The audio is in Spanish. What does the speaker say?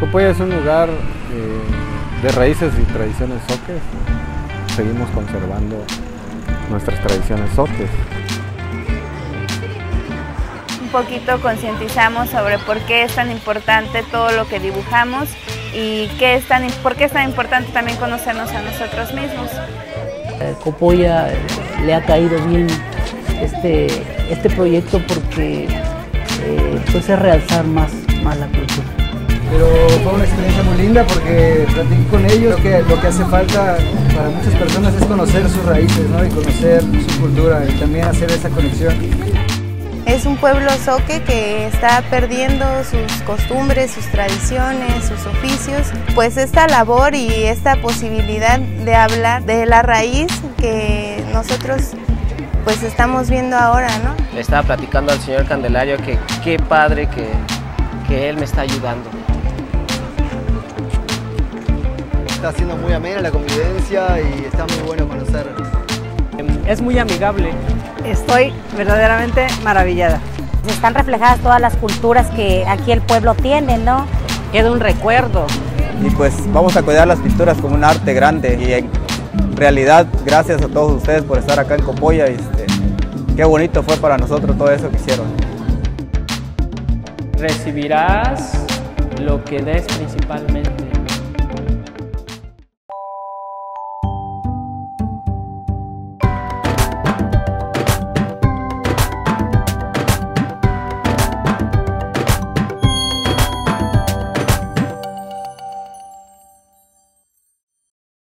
Copoya es un lugar eh, de raíces y tradiciones soques. Seguimos conservando nuestras tradiciones soques. Un poquito concientizamos sobre por qué es tan importante todo lo que dibujamos y qué es tan, por qué es tan importante también conocernos a nosotros mismos. Copoya le ha caído bien este, este proyecto porque eh, pues es realzar más, más la cultura. Pero fue una experiencia muy linda porque platiqué con ellos que lo que hace falta para muchas personas es conocer sus raíces ¿no? y conocer su cultura y también hacer esa conexión. Es un pueblo soque que está perdiendo sus costumbres, sus tradiciones, sus oficios. Pues esta labor y esta posibilidad de hablar de la raíz que nosotros pues estamos viendo ahora, ¿no? Le estaba platicando al señor Candelario que qué padre que, que él me está ayudando. Está siendo muy amena la convivencia y está muy bueno conocer. Es muy amigable. Estoy verdaderamente maravillada. Están reflejadas todas las culturas que aquí el pueblo tiene, ¿no? Queda un recuerdo. Y pues vamos a cuidar las pinturas como un arte grande y en realidad gracias a todos ustedes por estar acá en Copoya. Este, qué bonito fue para nosotros todo eso que hicieron. Recibirás lo que des principalmente.